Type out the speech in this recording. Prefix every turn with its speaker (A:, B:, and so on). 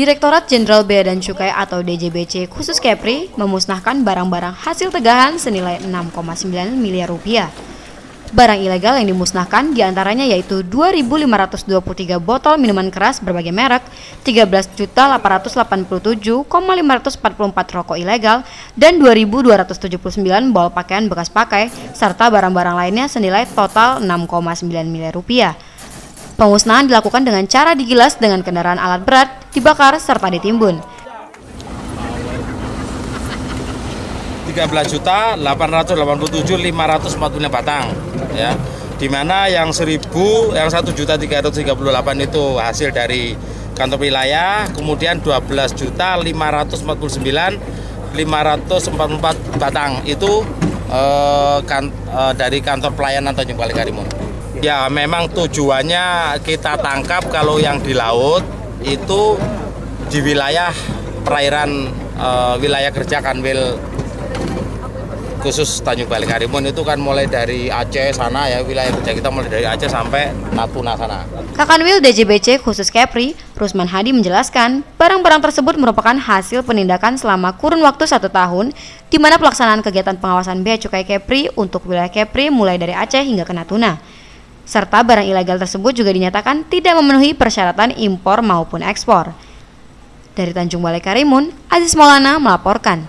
A: Direktorat Jenderal Bea dan Cukai atau DJBC khusus Kepri memusnahkan barang-barang hasil tegahan senilai 6,9 miliar rupiah. Barang ilegal yang dimusnahkan di antaranya yaitu 2.523 botol minuman keras berbagai merek, 13.887,544 rokok ilegal, dan 2.279 bol pakaian bekas pakai, serta barang-barang lainnya senilai total 6,9 miliar rupiah. Pemusnahan dilakukan dengan cara digilas dengan kendaraan alat berat, dibakar, serta ditimbun.
B: 13 juta 887 545 batang ya di mana yang 1000 yang 1 juta 338 itu hasil dari kantor wilayah kemudian 12 juta 549 544 batang itu eh, kan, eh, dari kantor pelayanan Tanjung Balai Karimun ya memang tujuannya kita tangkap kalau yang di laut itu di wilayah perairan eh, wilayah kerja Kanwil khusus Tanjung Balai Karimun itu kan mulai dari Aceh sana ya wilayah kerja kita mulai dari Aceh sampai Natuna sana.
A: Kakanwil DJBC khusus Kepri, Rusman Hadi menjelaskan, barang-barang tersebut merupakan hasil penindakan selama kurun waktu satu tahun, di mana pelaksanaan kegiatan pengawasan bea cukai Kepri untuk wilayah Kepri mulai dari Aceh hingga ke Natuna. Serta barang ilegal tersebut juga dinyatakan tidak memenuhi persyaratan impor maupun ekspor. Dari Tanjung Balai Karimun, Aziz Maulana melaporkan.